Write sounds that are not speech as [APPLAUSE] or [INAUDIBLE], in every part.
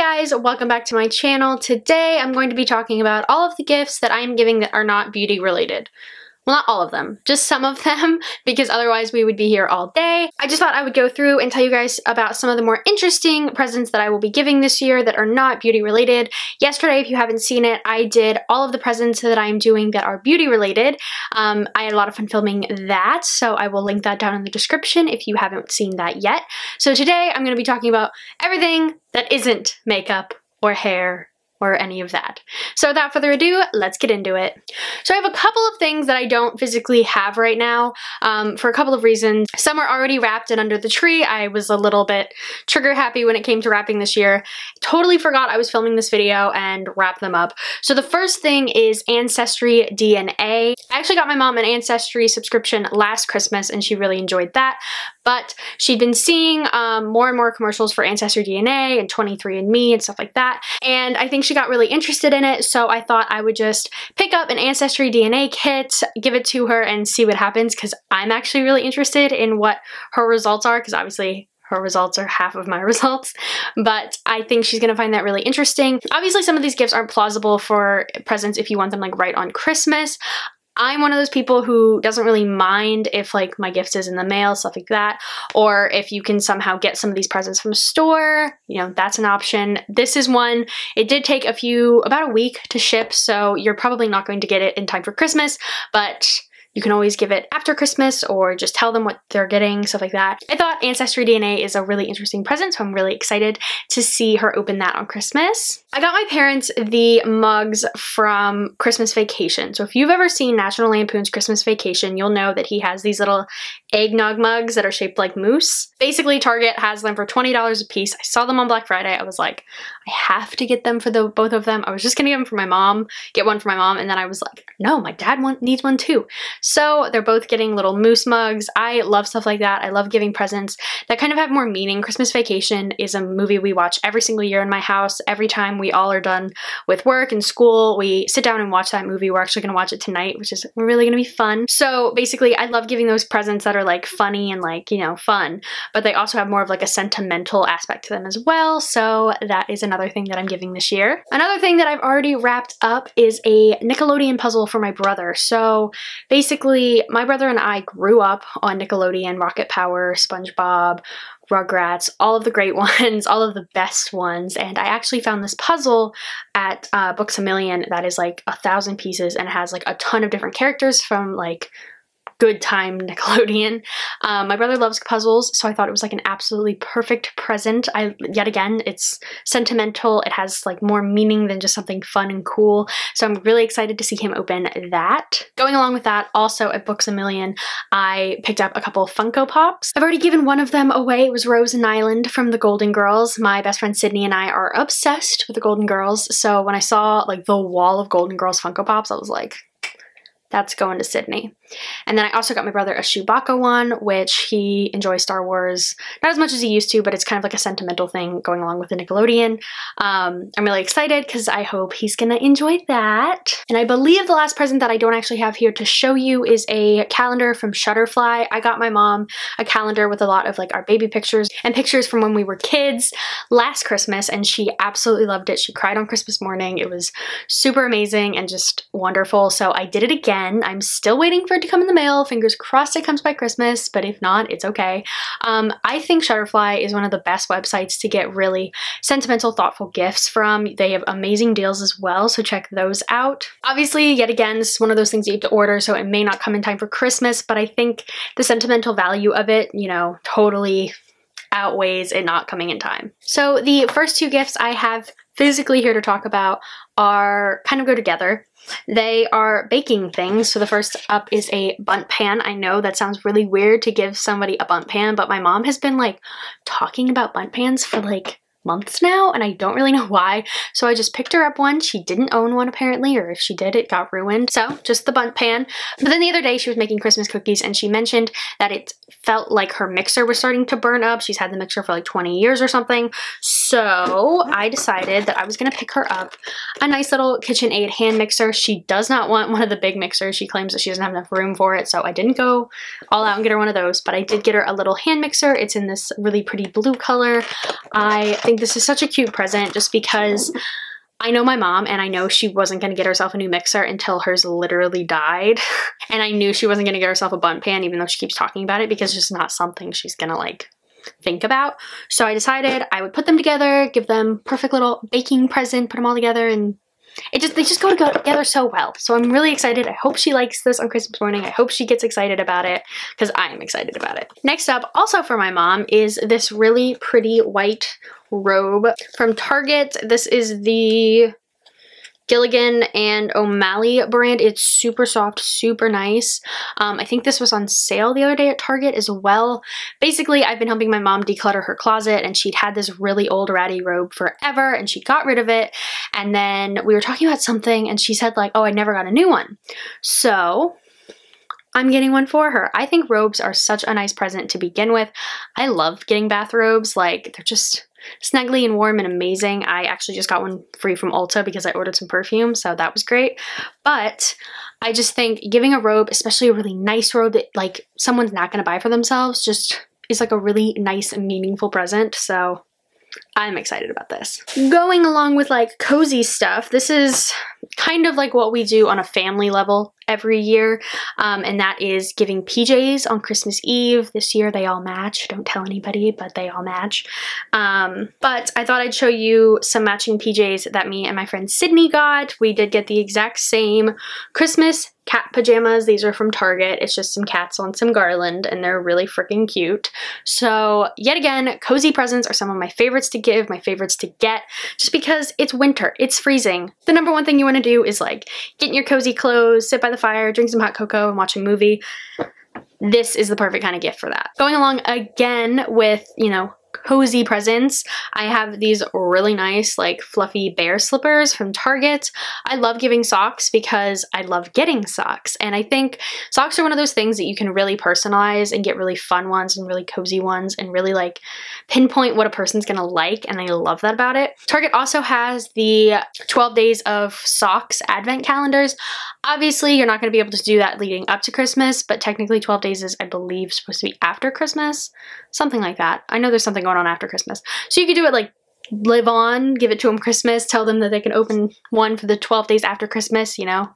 guys, welcome back to my channel. Today I'm going to be talking about all of the gifts that I'm giving that are not beauty related. Well, not all of them, just some of them, [LAUGHS] because otherwise we would be here all day. I just thought I would go through and tell you guys about some of the more interesting presents that I will be giving this year that are not beauty related. Yesterday, if you haven't seen it, I did all of the presents that I'm doing that are beauty related. Um, I had a lot of fun filming that, so I will link that down in the description if you haven't seen that yet. So today, I'm going to be talking about everything that isn't makeup or hair or any of that. So without further ado, let's get into it. So I have a couple of things that I don't physically have right now um, for a couple of reasons. Some are already wrapped and under the tree. I was a little bit trigger happy when it came to wrapping this year. Totally forgot I was filming this video and wrapped them up. So the first thing is Ancestry DNA. I actually got my mom an Ancestry subscription last Christmas and she really enjoyed that. But she'd been seeing um, more and more commercials for Ancestry DNA and 23andMe and stuff like that. And I think she got really interested in it, so I thought I would just pick up an Ancestry DNA kit, give it to her, and see what happens, because I'm actually really interested in what her results are, because obviously her results are half of my [LAUGHS] results, but I think she's gonna find that really interesting. Obviously, some of these gifts aren't plausible for presents if you want them like right on Christmas. I'm one of those people who doesn't really mind if like my gift is in the mail, stuff like that, or if you can somehow get some of these presents from a store, you know, that's an option. This is one, it did take a few, about a week to ship, so you're probably not going to get it in time for Christmas, but you can always give it after Christmas or just tell them what they're getting, stuff like that. I thought Ancestry DNA is a really interesting present, so I'm really excited to see her open that on Christmas. I got my parents the mugs from Christmas Vacation. So if you've ever seen National Lampoon's Christmas Vacation, you'll know that he has these little eggnog mugs that are shaped like moose. Basically, Target has them for $20 a piece. I saw them on Black Friday. I was like, I have to get them for the both of them. I was just gonna get them for my mom, get one for my mom, and then I was like, no, my dad want, needs one too. So they're both getting little moose mugs. I love stuff like that. I love giving presents that kind of have more meaning. Christmas Vacation is a movie we watch every single year in my house. Every time we all are done with work and school, we sit down and watch that movie. We're actually gonna watch it tonight, which is really gonna be fun. So basically, I love giving those presents that are like funny and like, you know, fun, but they also have more of like a sentimental aspect to them as well. So that is another thing that I'm giving this year. Another thing that I've already wrapped up is a Nickelodeon puzzle for my brother. So basically, basically, my brother and I grew up on Nickelodeon, Rocket Power, SpongeBob, Rugrats, all of the great [LAUGHS] ones, all of the best ones. And I actually found this puzzle at uh, Books A Million that is like a thousand pieces and has like a ton of different characters from like good time Nickelodeon. Um, my brother loves puzzles, so I thought it was like an absolutely perfect present. I Yet again, it's sentimental. It has like more meaning than just something fun and cool. So I'm really excited to see him open that. Going along with that, also at Books A Million, I picked up a couple Funko Pops. I've already given one of them away. It was Rose and Island from the Golden Girls. My best friend Sydney and I are obsessed with the Golden Girls. So when I saw like the wall of Golden Girls Funko Pops, I was like, that's going to Sydney. And then I also got my brother a Chewbacca one, which he enjoys Star Wars. Not as much as he used to, but it's kind of like a sentimental thing going along with the Nickelodeon. Um, I'm really excited because I hope he's gonna enjoy that. And I believe the last present that I don't actually have here to show you is a calendar from Shutterfly. I got my mom a calendar with a lot of like our baby pictures and pictures from when we were kids last Christmas, and she absolutely loved it. She cried on Christmas morning. It was super amazing and just wonderful. So I did it again. I'm still waiting for to come in the mail. Fingers crossed it comes by Christmas, but if not, it's okay. Um, I think Shutterfly is one of the best websites to get really sentimental, thoughtful gifts from. They have amazing deals as well, so check those out. Obviously, yet again, this is one of those things you have to order, so it may not come in time for Christmas, but I think the sentimental value of it, you know, totally outweighs it not coming in time. So the first two gifts I have physically here to talk about are kind of go together. They are baking things. So the first up is a Bundt pan. I know that sounds really weird to give somebody a Bundt pan, but my mom has been like talking about Bundt pans for like months now and I don't really [LAUGHS] know why. So I just picked her up one. She didn't own one apparently or if she did it got ruined. So just the Bundt pan. But then the other day she was making Christmas cookies and she mentioned that it felt like her mixer was starting to burn up. She's had the mixer for like 20 years or something. So I decided that I was going to pick her up a nice little KitchenAid hand mixer. She does not want one of the big mixers. She claims that she doesn't have enough room for it. So I didn't go all out and get her one of those, but I did get her a little hand mixer. It's in this really pretty blue color. I think this is such a cute present just because I know my mom and I know she wasn't going to get herself a new mixer until hers literally died. [LAUGHS] And I knew she wasn't going to get herself a Bundt pan even though she keeps talking about it because it's just not something she's going to like think about. So I decided I would put them together, give them perfect little baking present, put them all together and it just they just go together so well. So I'm really excited. I hope she likes this on Christmas morning. I hope she gets excited about it because I am excited about it. Next up, also for my mom, is this really pretty white robe from Target. This is the Gilligan and O'Malley brand. It's super soft, super nice. Um, I think this was on sale the other day at Target as well. Basically, I've been helping my mom declutter her closet and she'd had this really old ratty robe forever and she got rid of it. And then we were talking about something and she said like, oh, I never got a new one. So I'm getting one for her. I think robes are such a nice present to begin with. I love getting bathrobes. Like, they're just snuggly and warm and amazing. I actually just got one free from Ulta because I ordered some perfume, so that was great. But I just think giving a robe, especially a really nice robe that like someone's not going to buy for themselves, just is like a really nice and meaningful present. So I'm excited about this. Going along with like cozy stuff, this is kind of like what we do on a family level every year, um, and that is giving PJs on Christmas Eve. This year they all match. Don't tell anybody, but they all match. Um, but I thought I'd show you some matching PJs that me and my friend Sydney got. We did get the exact same Christmas cat pajamas. These are from Target. It's just some cats on some garland and they're really freaking cute. So yet again, cozy presents are some of my favorites to give, my favorites to get, just because it's winter, it's freezing. The number one thing you want to do is like get in your cozy clothes, sit by the fire, drink some hot cocoa and watch a movie this is the perfect kind of gift for that. Going along again with, you know, cozy presents. I have these really nice like fluffy bear slippers from Target. I love giving socks because I love getting socks and I think socks are one of those things that you can really personalize and get really fun ones and really cozy ones and really like pinpoint what a person's gonna like and I love that about it. Target also has the 12 days of socks advent calendars. Obviously you're not gonna be able to do that leading up to Christmas but technically 12 days is I believe supposed to be after Christmas something like that. I know there's something going on after Christmas. So you could do it like live on, give it to them Christmas, tell them that they can open one for the 12 days after Christmas, you know.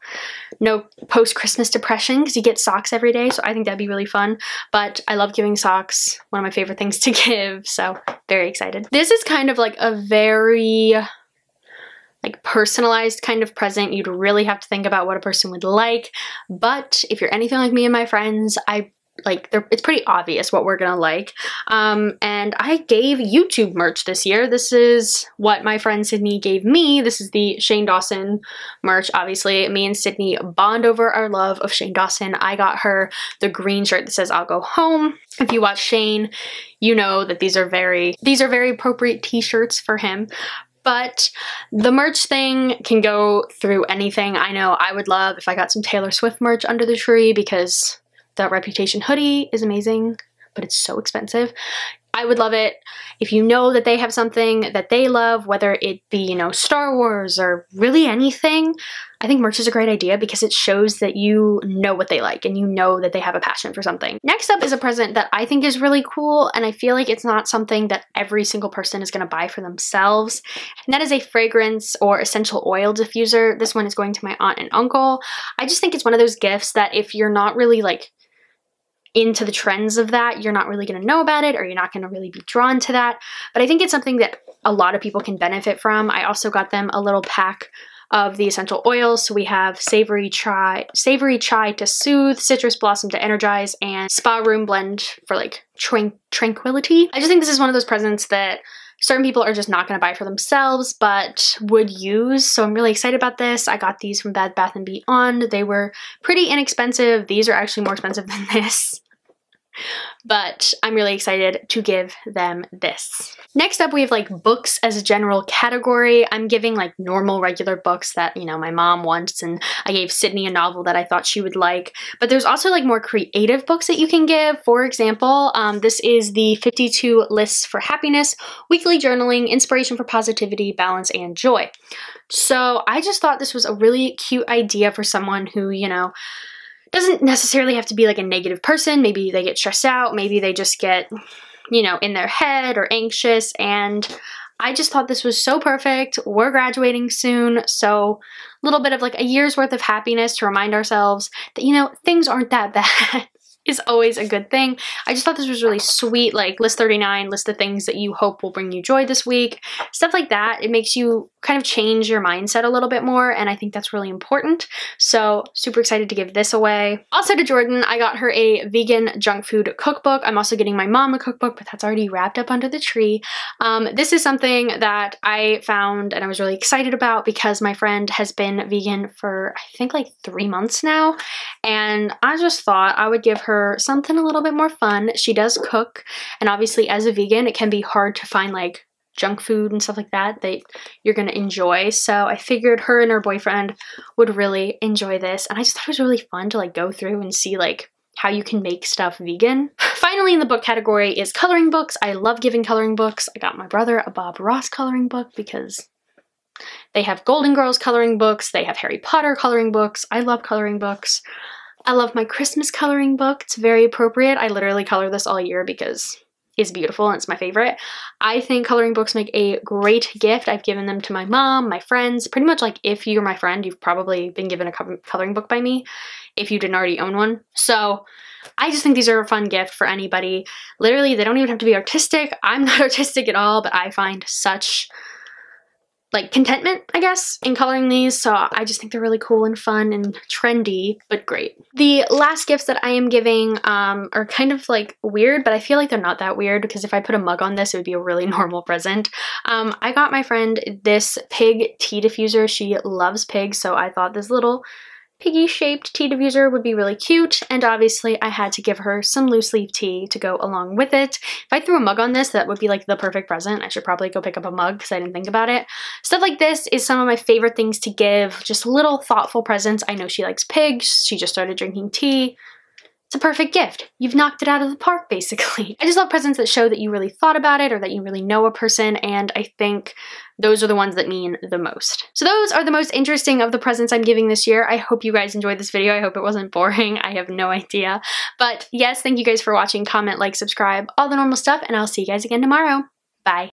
No post-Christmas depression because you get socks every day, so I think that'd be really fun. But I love giving socks, one of my favorite things to [LAUGHS] give, so very excited. This is kind of like a very like personalized kind of present. You'd really have to think about what a person would like. But if you're anything like me and my friends, I like it's pretty obvious what we're gonna like. Um, and I gave YouTube merch this year. This is what my friend Sydney gave me. This is the Shane Dawson merch obviously. Me and Sydney bond over our love of Shane Dawson. I got her the green shirt that says I'll go home. If you watch Shane you know that these are very these are very appropriate t-shirts for him. But the merch thing can go through anything. I know I would love if I got some Taylor Swift merch under the tree because the Reputation hoodie is amazing, but it's so expensive. I would love it if you know that they have something that they love, whether it be, you know, Star Wars or really anything. I think merch is a great idea because it shows that you know what they like and you know that they have a passion for something. Next up is a present that I think is really cool and I feel like it's not something that every single person is going to buy for themselves. And that is a fragrance or essential oil diffuser. This one is going to my aunt and uncle. I just think it's one of those gifts that if you're not really like into the trends of that, you're not really going to know about it or you're not going to really be drawn to that. But I think it's something that a lot of people can benefit from. I also got them a little pack of the essential oils. So we have savory chai, savory chai to soothe, citrus blossom to energize, and spa room blend for like tran tranquility. I just think this is one of those presents that certain people are just not going to buy for themselves but would use so i'm really excited about this i got these from bed bath & beyond they were pretty inexpensive these are actually more expensive [LAUGHS] than this but I'm really excited to give them this. Next up, we have like books as a general category. I'm giving like normal regular books that, you know, my mom wants and I gave Sydney a novel that I thought she would like. But there's also like more creative books that you can give. For example, um, this is the 52 Lists for Happiness, Weekly Journaling, Inspiration for Positivity, Balance, and Joy. So I just thought this was a really cute idea for someone who, you know, doesn't necessarily have to be like a negative person. Maybe they get stressed out. Maybe they just get you know, in their head or anxious. And I just thought this was so perfect. We're graduating soon, so a little bit of like a year's worth of happiness to remind ourselves that, you know, things aren't that [LAUGHS] bad is always a good thing. I just thought this was really sweet, like list 39, list the things that you hope will bring you joy this week, stuff like that. It makes you kind of change your mindset a little bit more, and I think that's really important. So super excited to give this away. Also to Jordan, I got her a vegan junk food cookbook. I'm also getting my mom a cookbook, but that's already wrapped up under the tree. Um, this is something that I found and I was really excited about because my friend has been vegan for I think like three months now, and I just thought I would give her her something a little bit more fun. She does cook, and obviously as a vegan, it can be hard to find like junk food and stuff like that that you're gonna enjoy. So I figured her and her boyfriend would really enjoy this, and I just thought it was really fun to like go through and see like how you can make stuff vegan. [LAUGHS] Finally in the book category is coloring books. I love giving coloring books. I got my brother a Bob Ross coloring book because they have Golden Girls coloring books, they have Harry Potter coloring books. I love coloring books. I love my Christmas coloring book. It's very appropriate. I literally color this all year because it's beautiful and it's my favorite. I think coloring books make a great gift. I've given them to my mom, my friends. Pretty much like if you're my friend, you've probably been given a coloring book by me if you didn't already own one. So I just think these are a fun gift for anybody. Literally, they don't even have to be artistic. I'm [LAUGHS] not artistic at all, but I find such like contentment, I guess, in coloring these. So I just think they're really cool and fun and trendy, but great. The last gifts that I am giving um, are kind of like weird, but I feel like they're not that weird because if I put a mug on this, it would be a really [LAUGHS] normal present. Um, I got my friend this pig tea diffuser. She loves pigs, so I thought this little piggy-shaped tea diffuser would be really cute, and obviously I had to give her some loose leaf tea to go along with it. If I threw a mug on this, that would be like the perfect present. I should probably go pick up a mug because I didn't think about it. Stuff like this is some of my favorite things to give, just little thoughtful presents. I know she likes pigs, she just started drinking tea. It's a perfect gift. You've knocked it out of the park, [LAUGHS] basically. I just love presents that show that you really thought about it or that you really know a person, and I think those are the ones that mean the most. So those are the most interesting of the presents I'm giving this year. I hope you guys enjoyed this video. I hope it wasn't boring. [LAUGHS] I have no idea. But yes, thank you guys for watching. Comment, like, subscribe, all the normal stuff, and I'll see you guys again tomorrow. Bye.